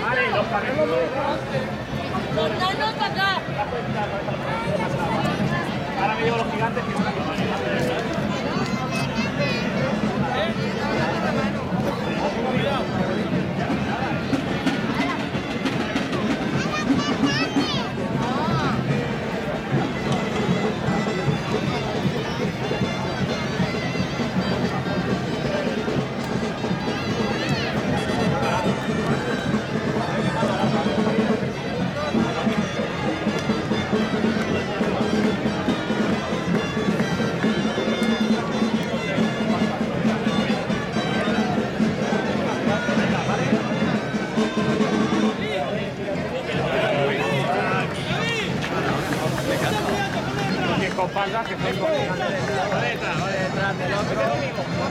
Vale, lo pagamos. Nos acá. Patas que son... Detrás.